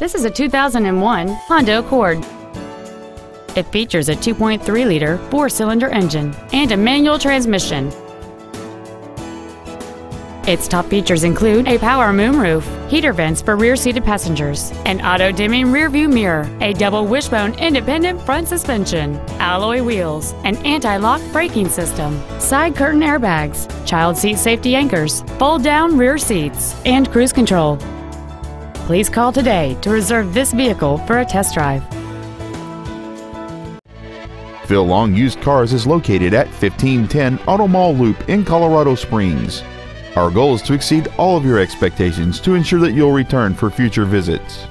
This is a 2001 Honda Accord. It features a 2.3-liter four-cylinder engine and a manual transmission. Its top features include a power moonroof, heater vents for rear-seated passengers, an auto-dimming rearview mirror, a double wishbone independent front suspension, alloy wheels, an anti-lock braking system, side curtain airbags, child seat safety anchors, fold-down rear seats, and cruise control. Please call today to reserve this vehicle for a test drive. Phil Long Used Cars is located at 1510 Auto Mall Loop in Colorado Springs. Our goal is to exceed all of your expectations to ensure that you'll return for future visits.